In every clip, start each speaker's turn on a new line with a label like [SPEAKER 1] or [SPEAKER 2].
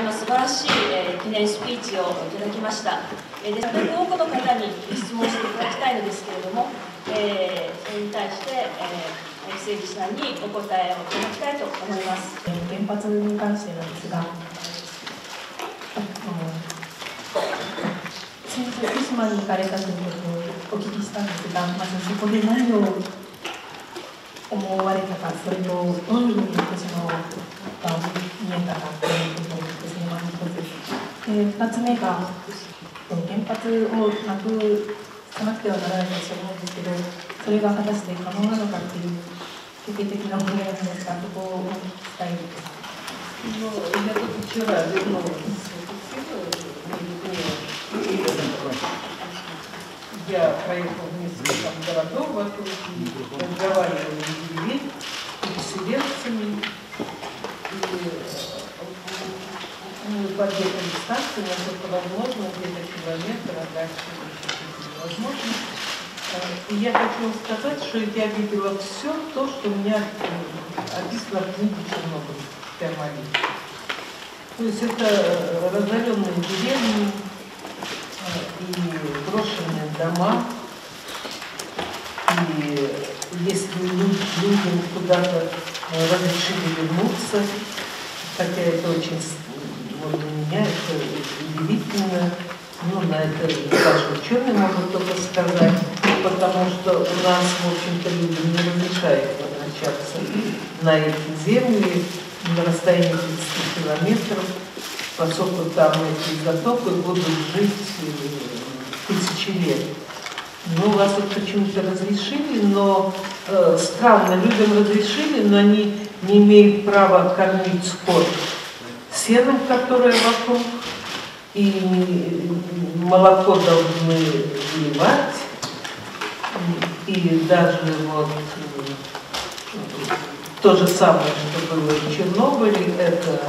[SPEAKER 1] 今素晴らしい、えー記念スピーチをいただきました、えーで多くの方に質問していただきたいのですけれども、えーそれに対して、えー青木誠二さんにお答えをいただきたいと思います。
[SPEAKER 2] 原発に関してなんですが、あの先日、福島に行かれたということをお聞きしたんですが、まずそこで何を思われたか、それとどういうふうに福島が見えたかという2つ目が原発をなくさなくてはならないと思うんですけどそれが果たして可能なのかっていう決定的な問題なんですがそこを聞きたいです。
[SPEAKER 3] Я проехал вокруг разговаривал с станции, насколько возможно, где-то километр, а дальше невозможно. Э, И я вам сказать, что я видела все то, что у меня э, описано в книге Чернобыль, Термалин. То есть это э, разоренные деревни и брошенные дома. И если лю- людям куда-то разрешили вернуться, хотя это очень, меня это удивительно, ну, на это даже ученые могут только сказать, потому что у нас, в общем-то, людям не разрешают возвращаться на эти земли на расстоянии 30 километров, поскольку там эти изотопы будут жить э, тысячи лет. Ну, вас вот почему-то разрешили, но э, странно, людям разрешили, но они не имеют права кормить скот сеном, которое вокруг, и молоко должны вливать, и даже вот э, то же самое, что было в Чернобыле, это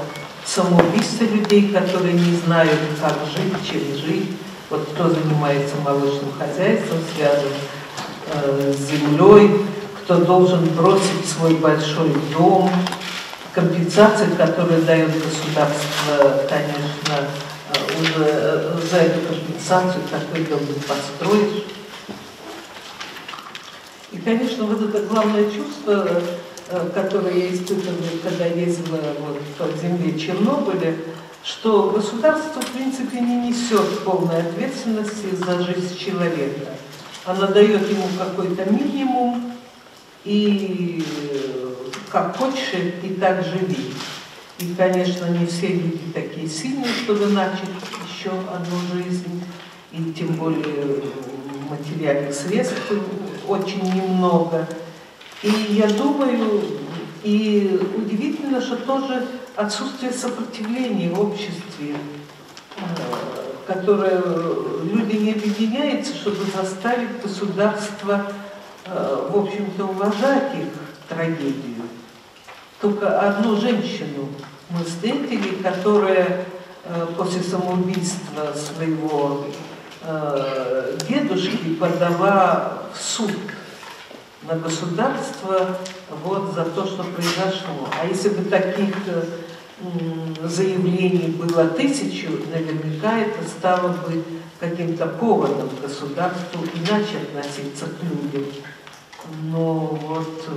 [SPEAKER 3] самоубийство людей, которые не знают, как жить, чем жить. Вот кто занимается молочным хозяйством, связан э, с землей, кто должен бросить свой большой дом. Компенсации, которые дает государство, конечно, э, уже э, за эту компенсацию такой дом построишь. И, конечно, вот это главное чувство, э, которое я испытываю, когда ездила вот по земле Чернобыля, что государство, в принципе, не несет полной ответственности за жизнь человека. Она дает ему какой-то минимум, и как хочешь, и так живи. И, конечно, не все люди такие сильные, чтобы начать еще одну жизнь, и тем более материальных средств очень немного. И я думаю, и удивительно, что тоже отсутствие сопротивления в обществе, э, которое люди не объединяются, чтобы заставить государство, э, в общем-то, уважать их трагедию. Только одну женщину мы встретили, которая э, после самоубийства своего э, дедушки подала в суд на государство вот за то, что произошло. А если бы таких э, заявлений было тысячу, наверняка это стало бы каким-то поводом государству иначе относиться к людям. Но вот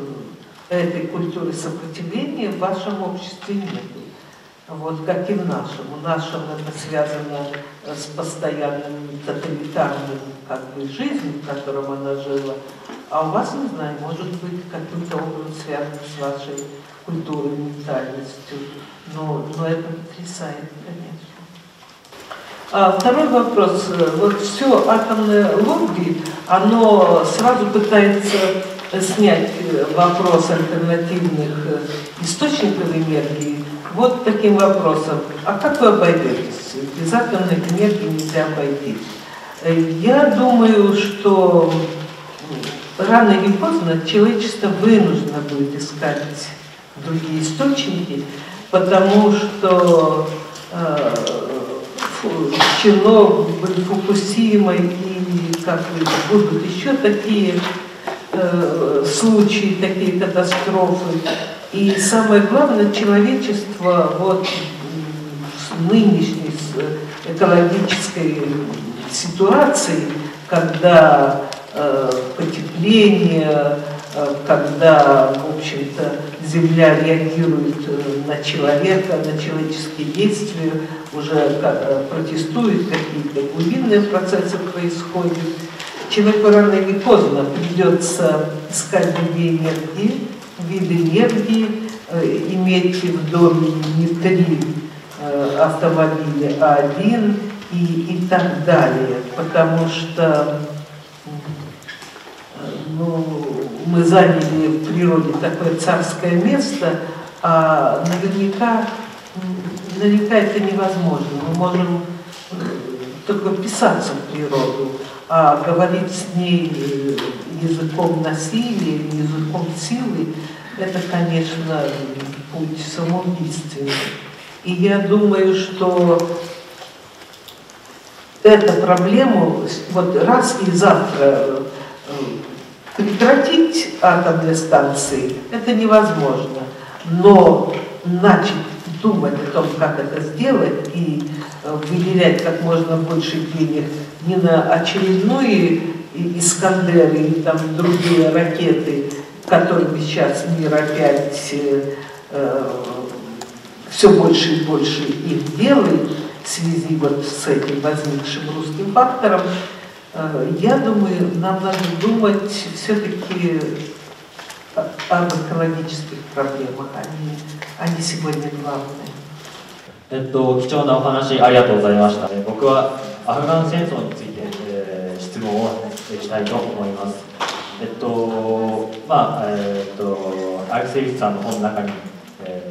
[SPEAKER 3] этой культуры сопротивления в вашем обществе нет. Вот как и в нашем. В нашем это связано э, с постоянным тоталитарным как бы, жизнью, в котором она жила. А у вас, не знаю, может быть, каким-то образом связано с вашей культурой, ментальностью. Но, но это потрясает, конечно. А второй вопрос. Вот все атомное лобби, оно сразу пытается снять э, вопрос альтернативных э, источников энергии вот таким вопросом. А как вы обойдетесь? Без атомной энергии нельзя обойтись. Э, Я думаю, что рано или поздно человечество вынуждено будет искать другие источники, потому что э, Чернобыль, Фукусима и как будут еще такие э, случаи, такие катастрофы. И самое главное, человечество вот м, нынешней экологической ситуацией, когда э, потепление, э, когда, в общем-то, Земля реагирует э, на человека, на человеческие действия, уже э, протестует, какие-то глубинные процессы происходят. Человеку рано или поздно придется искать другие энергии, виды энергии, э, иметь в доме не три автомобиля, а один и, и так далее. Потому что ну, мы заняли в природе такое царское место, а наверняка, наверняка это невозможно. Мы можем э, только вписаться в природу, а говорить с ней э, языком насилия, языком силы, это, конечно, путь самоубийственный. И я думаю, что эту проблему вот раз и завтра э, Прекратить атомные станции это невозможно, но начать думать о том, как это сделать и э, выделять как можно больше денег не на очередные Искандеры или там другие ракеты, которыми сейчас мир опять э, э, все больше и больше их делает в связи вот с этим возникшим русским фактором, Э, я думаю, нам надо думать все-таки об экологических проблемах, они, они сегодня главные.
[SPEAKER 4] えっと、貴重なお話ありがとうございました。僕は アフガン戦争について、えー、質問をしたいと思います。えっと、まあ、えー、っと、アレクセイフさんの本の中に、え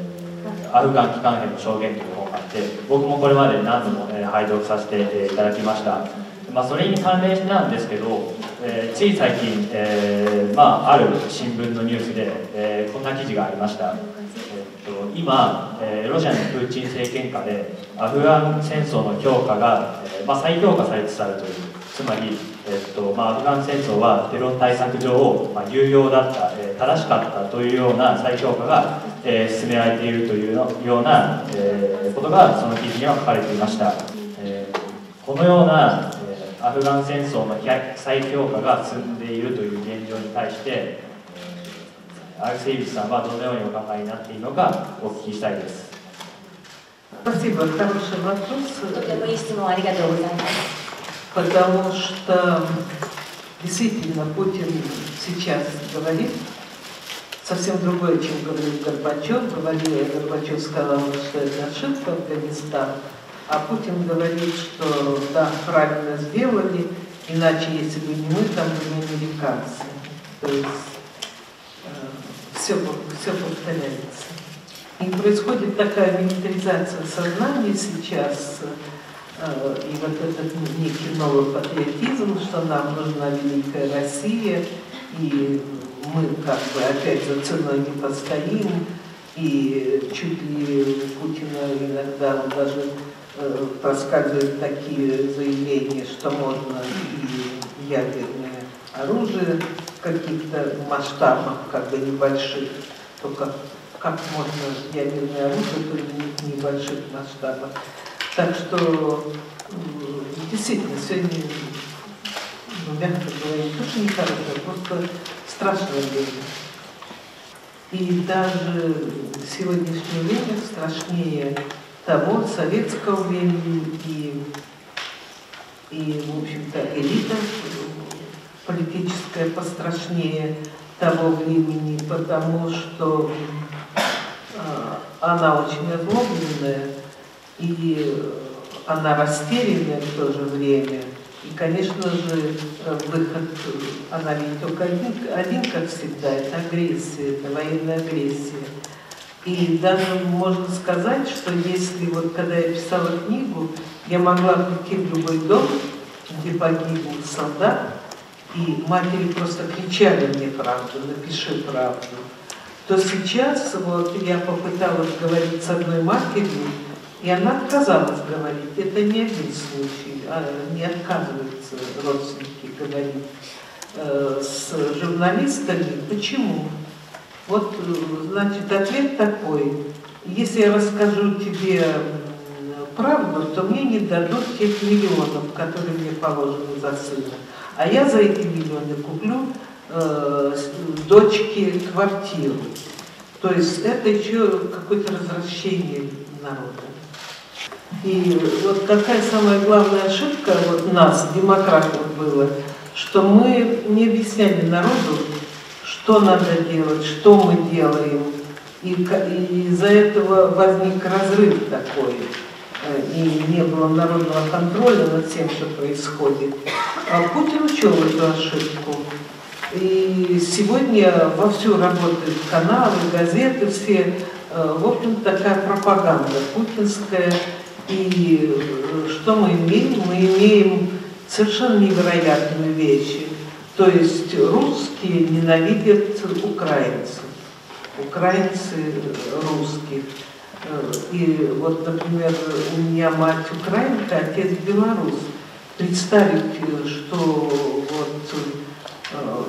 [SPEAKER 4] ー、アフガン機関兵の証言という本があって、僕もこれまで何度も、えー、拝読させていただきました。まあ、それに関連してなんですけど、えー、つい最近、えーまあ、ある新聞のニュースで、えー、こんな記事がありました、えー、っと今、えー、ロシアのプーチン政権下でアフガン戦争の評価が、えーまあ、再評価されつつあるというつまり、えーとまあ、アフガン戦争はテロ対策上、まあ、有用だった、えー、正しかったというような再評価が、えー、進められているというような、えー、ことがその記事には書かれていました、えー、このようなアフガン戦争の再評価が進んでいるという現状に対して、アレクセイビスさんはどのようにお考えになっているのかお聞きしたいです。
[SPEAKER 3] Спасибо, хороший вопрос.
[SPEAKER 1] とてもいい質問ありがとうございます。
[SPEAKER 3] Потому что действительно Путин сейчас говорит совсем другое, чем говорил Горбачев. Говорил, Горбачев сказал, что это ошибка Афганистан. А Путин говорит, что да, правильно сделали, иначе если бы не мы, там бы не американцы. То есть э, все, все повторяется. И происходит такая милитаризация сознания сейчас, э, и вот этот некий новый патриотизм, что нам нужна великая Россия, и мы как бы опять за ценой не постоим, и чуть ли Путина иногда даже проскальзывают такие заявления, что можно и ядерное оружие в каких-то масштабах, как бы небольших, только как можно ядерное оружие применить в небольших масштабах. Так что действительно сегодня, ну, мягко говоря, не то, что просто страшное время. И даже в сегодняшнее время страшнее того советского времени и, и в общем-то, элита политическая пострашнее того времени, потому что э, она очень озлобленная и она растерянная в то же время. И, конечно же, выход, она ведь только один, один, как всегда, это агрессия, это военная агрессия. И даже можно сказать, что если вот когда я писала книгу, я могла прийти в любой дом, где погибнул солдат, и матери просто кричали мне правду, напиши правду, то сейчас вот я попыталась говорить с одной матерью, и она отказалась говорить. Это не один случай, а не отказываются родственники говорить э, с журналистами. Почему? Вот, значит, ответ такой. Если я расскажу тебе правду, то мне не дадут тех миллионов, которые мне положены за сына. А я за эти миллионы куплю э, дочке квартиру. То есть это еще какое-то развращение народа. И вот какая самая главная ошибка вот нас, демократов, было, что мы не объясняли народу, что надо делать, что мы делаем. И, из-за этого возник разрыв такой, э, и не было народного контроля над тем, что происходит. А Путин учел эту ошибку. И сегодня вовсю работают каналы, газеты все. Э, в общем, такая пропаганда путинская. И э, что мы имеем? Мы имеем совершенно невероятные вещи. То есть русские ненавидят украинцев, украинцы русских. Э, и вот, например, у меня мать украинка, отец белорус. Представить, что вот э,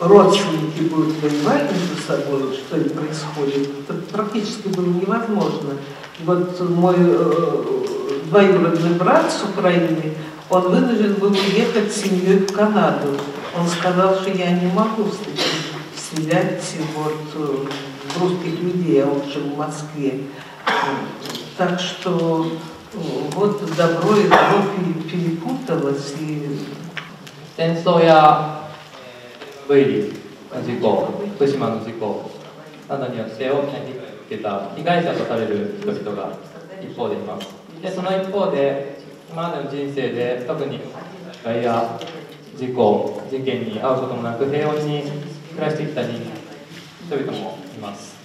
[SPEAKER 3] родственники будут воевать между собой, что и происходит, это практически было невозможно. Вот мой э, двоюродный брат с Украины, он вынужден был уехать с семьей в Канаду. Он сказал, что я не могу стрелять вот э, в русских людей, а он же в Москве. Так что э, вот добро и зло перепуталось. И...
[SPEAKER 5] 戦争やウイリの事故、福島の事故などによって大きな被害を受けた被害者とされる人々が一方でいます。でその一方で今 までの人生で特に害や事故事件に遭うこともなく平穏に暮らしてきた人々もいます。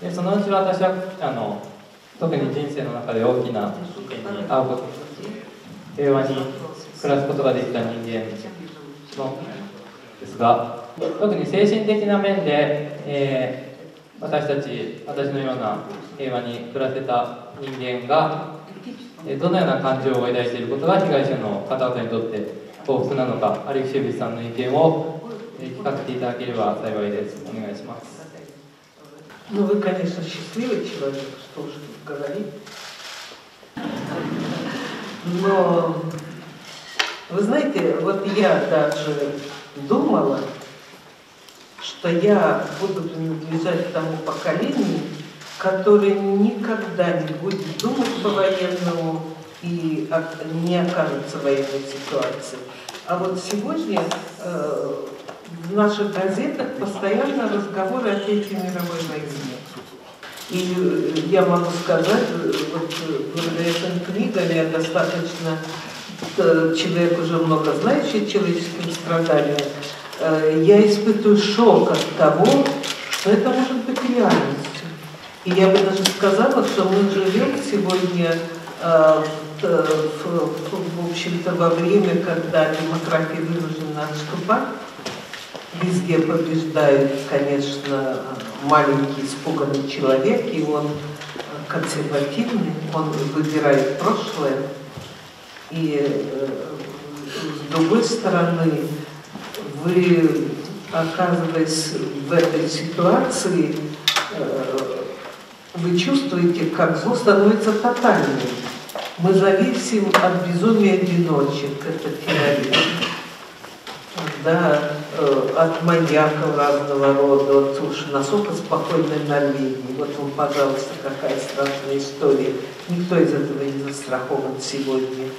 [SPEAKER 5] でそのうち私はあの特に人生の中で大きな事件に遭うこと平和に暮らすことができた人間のですが特に精神的な面で、えー、私たち私のような平和に暮らせた人間がどのような感情を抱いていることが被害者の方々にとって幸福なのか、アレクシェビスさんの意見を聞かせていただければ幸いです。お願いします。
[SPEAKER 3] Ну, вы, конечно, счастливый человек, что уж тут говорить. Но, вы знаете, вот я даже думала, что я буду принадлежать тому поколению, который никогда не будет думать по-военному и не окажется в военной ситуации. А вот сегодня э, в наших газетах постоянно разговоры о Третьей мировой войне. И э, я могу сказать, э, вот э, благодаря этим книгам я достаточно человек уже много знающий человеческим страданиям, я испытываю шок от того, что это может быть реальностью. И я бы даже сказала, что мы живем сегодня э, в, в, в общем-то, во время, когда демократия вынуждена отступать, везде побеждает, конечно, маленький испуганный человек, и он консервативный, он выбирает прошлое. И э, с другой стороны, вы, оказываясь в этой ситуации, э, вы чувствуете, как зло становится тотальным. Мы зависим от безумия одиночек, это терроризм. Да, э, от маньяков разного рода, вот уж насколько спокойной Норвегии. Вот вам, пожалуйста, какая страшная история. Никто из этого не застрахован сегодня.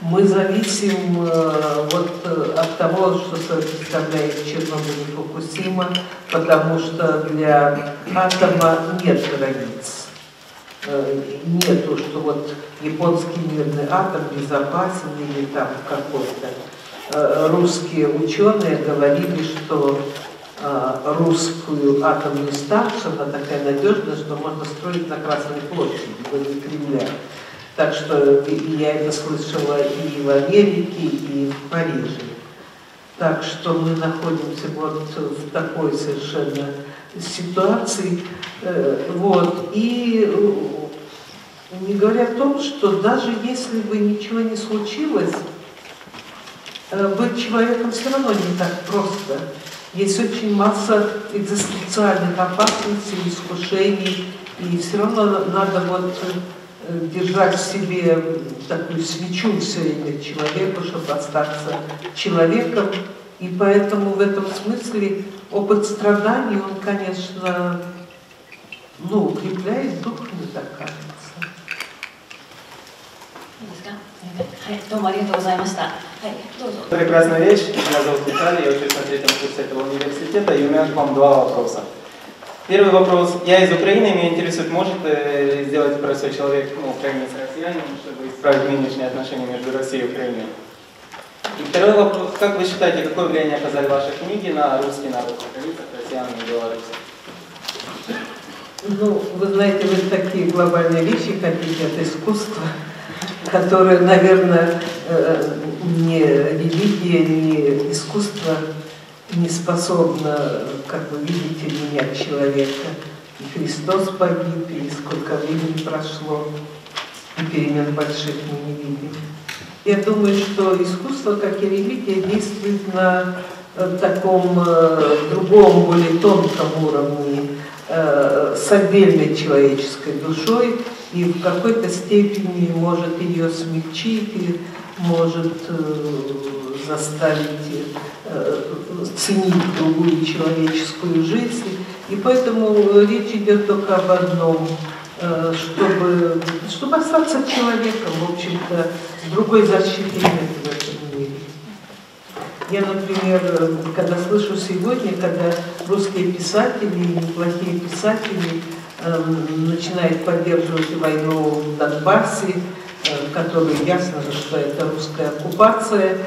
[SPEAKER 3] Мы зависим э, вот э, от того, что представляет Чернобыль и Фукусима, потому что для атома нет границ. Э, нету, что вот японский мирный атом безопасен или там какой-то. Русские ученые говорили, что русскую атомную станцию, она такая надежная, что можно строить на Красной площади, возле Кремля. Так что я это слышала и в Америке, и в Париже. Так что мы находимся вот в такой совершенно ситуации. Э, вот. И не говоря о том, что даже если бы ничего не случилось, э, быть человеком все равно не так просто. Есть очень масса экзистенциальных опасностей, искушений, и все равно надо вот Э, держать в себе такую свечу все время человека, чтобы остаться человеком. И поэтому в этом смысле опыт страданий, он, конечно, ну, укрепляет дух, мне так кажется.
[SPEAKER 1] はい、どうもありがとうございました。はい、どうぞ。
[SPEAKER 6] Прекрасная речь. Меня зовут Виталий, я учусь на третьем курсе этого университета, и у меня к вам два вопроса. Первый вопрос. Я из Украины, меня интересует, может э, сделать простой человек, ну, украинец россиянин, чтобы исправить нынешние отношения между Россией и Украиной? И второй вопрос. Как вы считаете, какое влияние оказали ваши книги на русский народ, украинцев, россиян и белорусов?
[SPEAKER 3] Ну, вы знаете, вы такие глобальные вещи хотите от искусства, которые, наверное, э, ни религия, ни искусство не способно, как вы видите, менять человека. И Христос погиб, и сколько времени прошло, и перемен больших мы не видим. Я думаю, что искусство, как и религия, действует на э, таком э, другом, более тонком уровне, э, с отдельной человеческой душой и в какой-то степени может ее смягчить и может заставить ценить другую человеческую жизнь. И поэтому речь идет только об одном, э, чтобы, чтобы остаться человеком, в общем-то, другой защиты нет в этом мире. Я, например, когда слышу сегодня, когда русские писатели, неплохие писатели э, начинают поддерживать войну в Донбассе, э, которая ясно что это русская оккупация,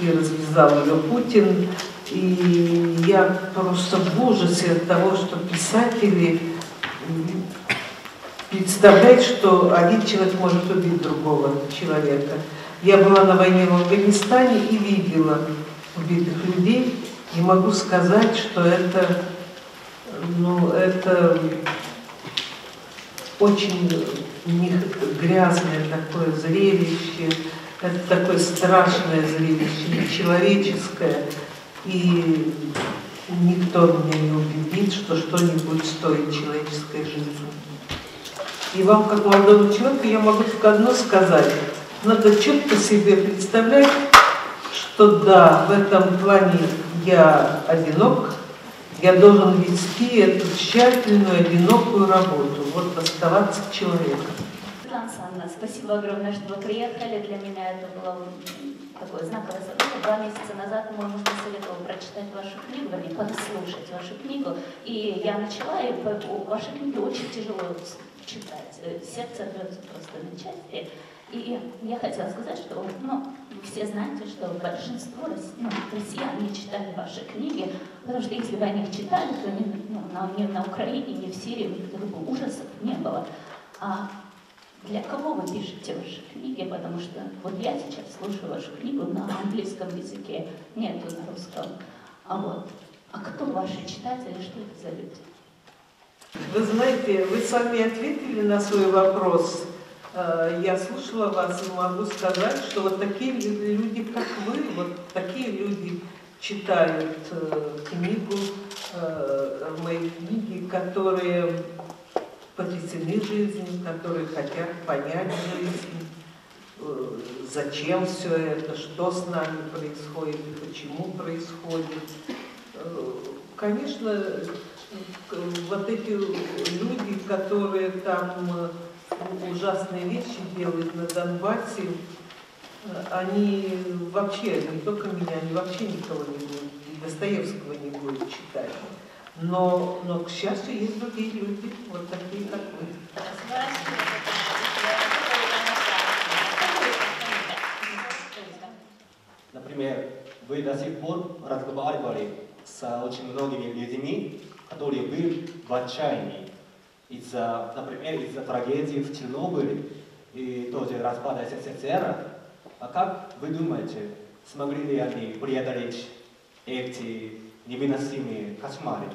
[SPEAKER 3] и развязал ее Путин. И я просто в ужасе от того, что писатели представляют, что один человек может убить другого человека. Я была на войне в Афганистане и видела убитых людей, и могу сказать, что это, ну, это очень грязное такое зрелище, это такое страшное зрелище, нечеловеческое, и никто меня не убедит, что что-нибудь стоит человеческой жизни. И вам, как молодому человеку, я могу только одно сказать. Надо четко себе представлять, что да, в этом плане я одинок, я должен вести эту тщательную, одинокую работу, вот оставаться человеком.
[SPEAKER 1] Александровна, спасибо огромное, что вы приехали. Для меня это было такое знаковое событие. Два месяца назад мой муж посоветовал прочитать вашу книгу, вернее, послушать вашу книгу. И я начала, и ваши книги очень тяжело читать. Э, Сердце рвется просто на части. И я хотела сказать, что ну, все знаете, что большинство ну, россиян не читали ваши книги, потому что если бы они их читали, то ни, ну, на, ни на Украине, ни в Сирии никаких бы ужасов не было. А для кого вы пишете ваши книги? Потому что вот я сейчас слушаю вашу книгу на английском языке, нету на русском. А вот, а кто ваши читатели, что это за люди?
[SPEAKER 3] Вы знаете, вы сами ответили на свой вопрос. Э, Я слушала вас и могу сказать, что вот такие лю- люди, как вы, вот такие люди читают э, книгу, э, мои книги, которые потрясены жизнью, которые хотят понять жизнь, э, зачем все это, что с нами происходит почему происходит. Э, Конечно, вот эти люди, которые там э, ужасные вещи делают на Донбассе, они вообще, не только меня, они вообще никого не будут, Достоевского не будут читать. Но, но, к счастью, есть другие люди, вот такие, как вы.
[SPEAKER 6] Например, вы до сих пор разговаривали с очень многими людьми, которые были в отчаянии из-за, например, из-за трагедии в Чернобыле и тоже распада СССР. А как вы думаете, смогли ли они преодолеть эти невыносимые кошмары?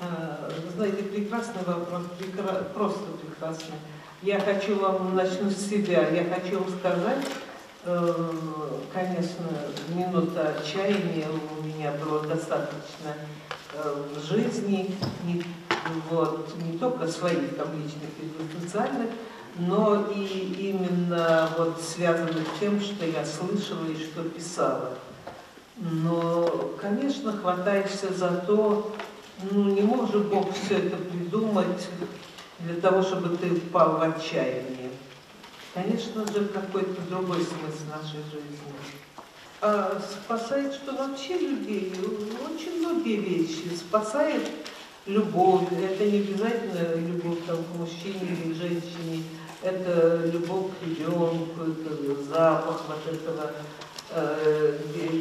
[SPEAKER 3] А, Вы знаете, прекрасный вопрос, прекра- просто прекрасный. Я хочу вам, начну с себя, я хочу вам сказать, э, конечно, минута отчаяния у меня было достаточно э, в жизни, не, вот, не только своих там личных экзистенциальных, но и именно вот связано с тем, что я слышала и что писала. Но, конечно, хватаешься за то, ну не может Бог все это придумать для того, чтобы ты впал в отчаяние. Конечно же, какой-то другой смысл нашей жизни. А спасает, что вообще людей, очень многие вещи. Спасает любовь, это не обязательно любовь там, к мужчине или женщине, это любовь к ребенку, это запах вот этого э,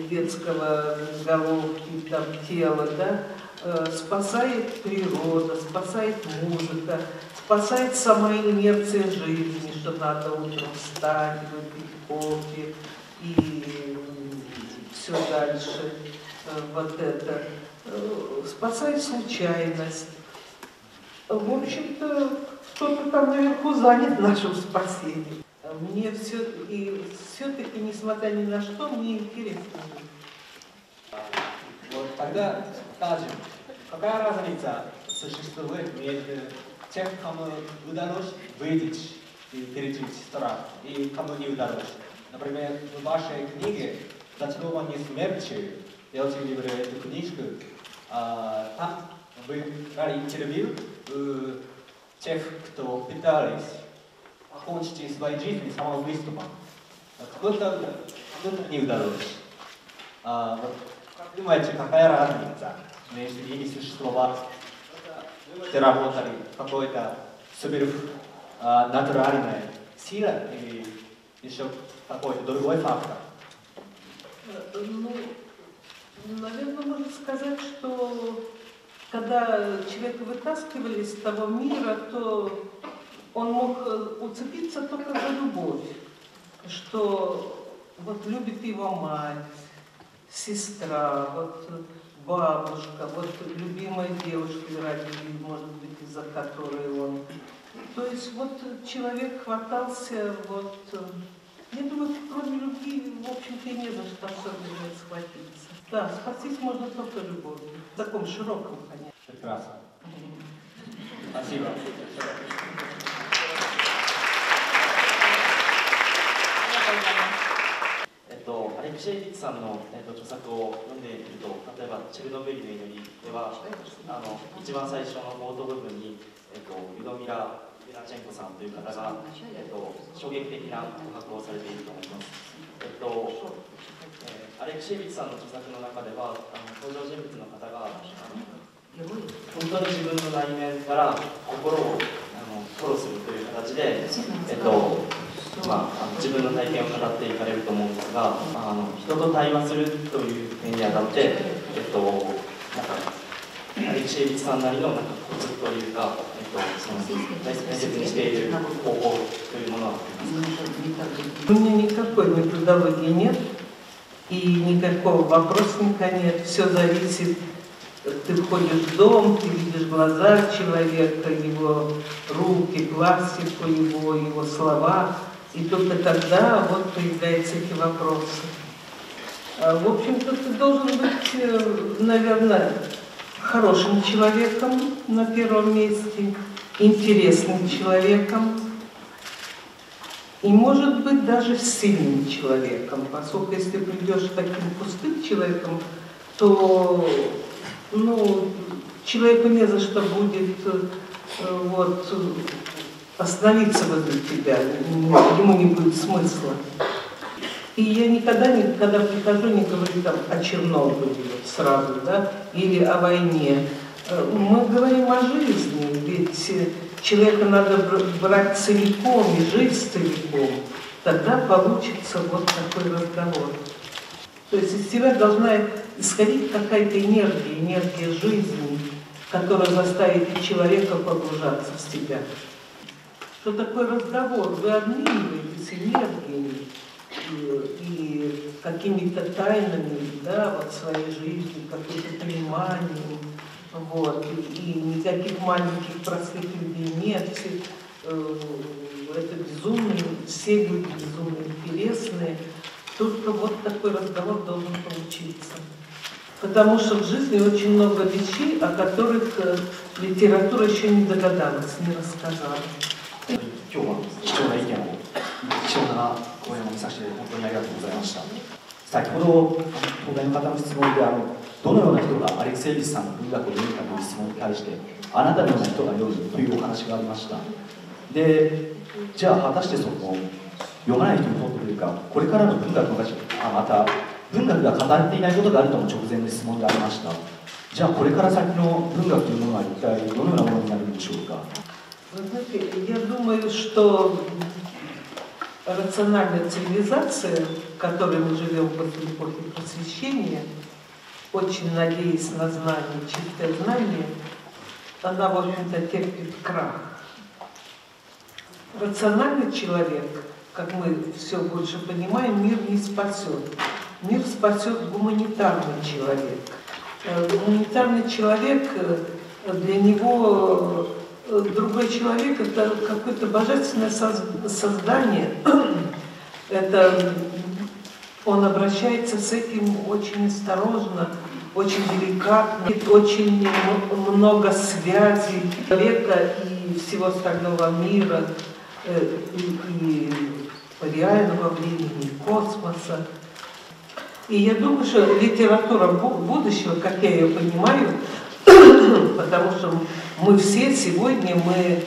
[SPEAKER 3] детского головки, там, тела, да, э, спасает природа, спасает музыка, спасает сама инерция жизни, что надо утром встать, выпить кофе и все дальше, э, вот это. Э, спасает случайность. В общем-то, кто-то там наверху занят нашим спасением. Мне все и все-таки, несмотря ни на что, мне интересно.
[SPEAKER 6] Вот тогда скажем, какая разница существует между тем, кому удалось выйти и пережить страх, и кому не удалось? Например, в вашей книге «Зачарование смерти» я очень люблю эту книжку. А, там вы брали интервью у тех, кто пытались окончить свою жизнь самоубийством. Кто-то кто не удалось. А, вот, как думаете, какая разница между ними существовать? Вы работали какой-то супер а, натуральной силой или еще какой-то другой фактор?
[SPEAKER 3] Ну, наверное, можно сказать, что когда человека вытаскивали из того мира, то он мог э, уцепиться только за любовь, что вот любит его мать, сестра, вот бабушка, вот любимая девушка, ради, может быть, из-за которой он. То есть вот человек хватался вот я думаю, кроме любви, в общем-то, и не за что особенно схватиться. Да, спастись можно только любовью. В таком широком, конечно.
[SPEAKER 6] Прекрасно. Спасибо.
[SPEAKER 7] シェイビッツさんの、えっと、著作を読んでいると例えば「チェルノブイリの祈り」ではあの一番最初の冒頭部分に、えっと、ユドミラ・ユナチェンコさんという方が、えっと、衝撃的な告白をされていると思います。えっとえーアレクシェイビッツさんの著作の中ではあの登場人物の方が本当に自分の内面から心をあの吐露するという形で、えっとまあ、あの自分の体験を語っていかれると思うんですがあの人と対話するという点にあたって、えっと、なんかアレクシェイビッチさんなりのなんかコツというか、えっと、その大切にしている方法というものはありますか
[SPEAKER 3] У меня никакой методологии нет, и никакого вопросника нет. Все зависит, ты входишь в дом, ты видишь глаза человека, его руки, пластику его, его слова, и только тогда вот появляются эти вопросы. А, В общем-то, ты должен быть, э, наверное, хорошим человеком на первом месте, интересным человеком, и может быть даже сильным человеком, поскольку если придешь таким пустым человеком, то ну, человеку не за что будет э, вот, остановиться возле тебя, ему не будет смысла. И я никогда, когда прихожу, не говорю там о Чернобыле сразу, да, или о войне. Э, Мы говорим о жизни, ведь э, человека надо бр- брать целиком и жить целиком. Тогда получится вот такой разговор. То есть из тебя должна исходить какая-то энергия, энергия жизни, которая заставит человека погружаться в себя. Что такое разговор? Вы обмениваетесь энергиями и, и какими-то тайнами да, вот своей жизни, каким-то пониманием. Вот. И, и никаких маленьких простых людей нет. Все, э, это безумные, все люди безумно интересные. Только вот такой разговор должен получиться. Потому что в жизни очень много вещей, о которых э, литература еще не догадалась, не рассказала.
[SPEAKER 6] 今日は貴重な意見を貴重な講演を見させて本当にありがとうございました。先ほど東大の方の質問であのどのような人がアレクセイビスさんの文学を読むかという質問に対してあなたのような人が読むというお話がありましたでじゃあ果たしてその読まない人にとってというかこれからの文学の価値あまた文学が語っていないことがあるとも直前の質問でありましたじゃあこれから先の文学というものは一体どのようなものになるんでしょうか
[SPEAKER 3] Вы знаете, я думаю, что рациональная цивилизация, в которой мы живем после эпохи просвещения, очень надеясь на знание, чистое знание, она, в общем-то, терпит крах. Рациональный человек, как мы все больше понимаем, мир не спасет. Мир спасет гуманитарный человек. Э, Гуманитарный человек, э, для него другой человек – это какое-то божественное соз- создание. Это он обращается с этим очень осторожно, очень деликатно, очень много связей человека и всего остального мира, э, и, и реального времени, и космоса. И я думаю, что литература бу- будущего, как я ее понимаю, потому что мы все сегодня, мы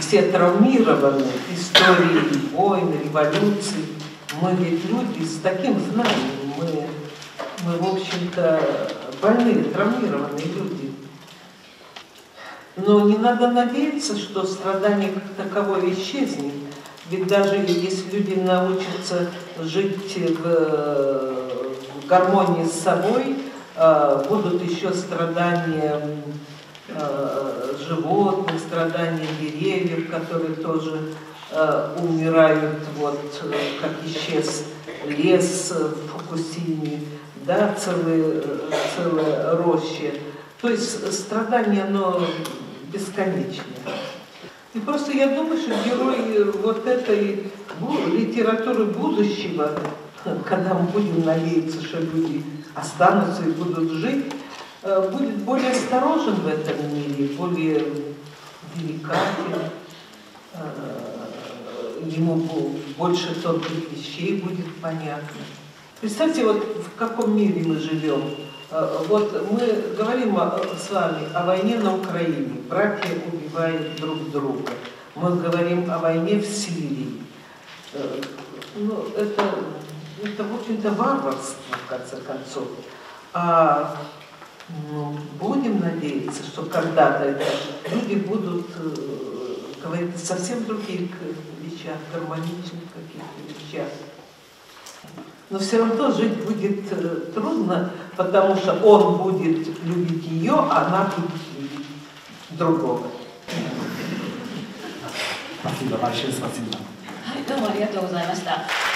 [SPEAKER 3] все травмированы историей войн, революций. Мы ведь люди с таким знанием, мы, мы в общем-то, больные, травмированные люди. Но не надо надеяться, что страдание как таковое исчезнет. Ведь даже если люди научатся жить в, в гармонии с собой, будут еще страдания э, животных, страдания деревьев, которые тоже э, умирают, вот э, как исчез лес в Фукусиме, да, целые, э, целые рощи. То есть страдание, оно бесконечное. И просто я думаю, что герой вот этой литературы будущего, когда мы будем надеяться, что люди останутся и будут жить, э, будет более осторожен в этом мире, более деликатен, э, ему бо- больше тонких вещей будет понятно. Представьте, вот в каком мире мы живем. Э, Вот мы говорим с вами о войне на Украине. Братья убивают друг друга. Мы говорим о войне в Сирии. Ну, это, это, в общем-то, варварство, в конце концов. А ну, будем надеяться, что когда-то люди будут э, говорить о совсем других вещах, гармоничных каких-то вещах. Но все равно жить будет э, трудно, потому что он будет любить ее, а она будет другого.
[SPEAKER 6] Спасибо большое, спасибо.
[SPEAKER 1] はい、どうもありがとうございました。